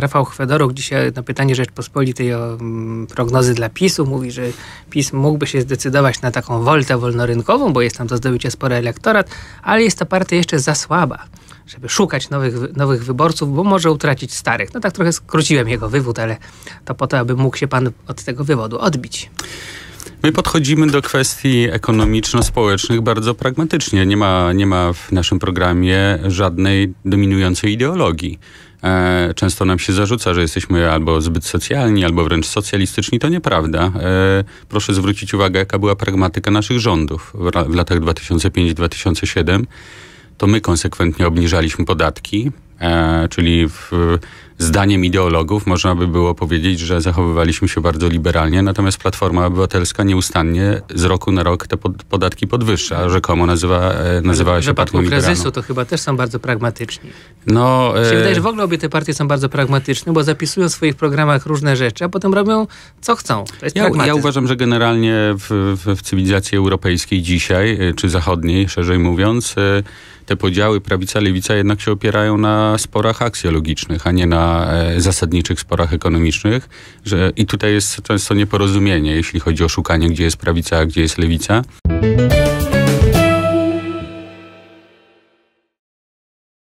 Rafał Chwedoruk dzisiaj na pytanie Rzeczpospolitej o mm, prognozy dla PiSu mówi, że PiS mógłby się zdecydować na taką woltę wolnorynkową, bo jest tam do zdobycia spory elektorat, ale jest ta partia jeszcze za słaba żeby szukać nowych, nowych wyborców, bo może utracić starych. No tak trochę skróciłem jego wywód, ale to po to, aby mógł się pan od tego wywodu odbić. My podchodzimy do kwestii ekonomiczno-społecznych bardzo pragmatycznie. Nie ma, nie ma w naszym programie żadnej dominującej ideologii. E, często nam się zarzuca, że jesteśmy albo zbyt socjalni, albo wręcz socjalistyczni. To nieprawda. E, proszę zwrócić uwagę, jaka była pragmatyka naszych rządów w, latach 2005-2007. To my konsekwentnie obniżaliśmy podatki, czyli w, zdaniem ideologów można by było powiedzieć, że zachowywaliśmy się bardzo liberalnie, natomiast Platforma Obywatelska nieustannie z roku na rok te podatki podwyższa, rzekomo nazywa, e, nazywała się partią liberalną. W kryzysu to chyba też są bardzo pragmatyczni. No, e... się wydaje, że w ogóle obie te partie są bardzo pragmatyczne, bo zapisują w swoich programach różne rzeczy, a potem robią co chcą. Ja, ja uważam, że generalnie w, w, w cywilizacji europejskiej dzisiaj, e, czy zachodniej, szerzej mówiąc, e, te podziały prawica-lewica jednak się opierają na sporach aksjologicznych, a nie na e, zasadniczych sporach ekonomicznych. Że, I tutaj jest często nieporozumienie, jeśli chodzi o szukanie, gdzie jest prawica, a gdzie jest lewica.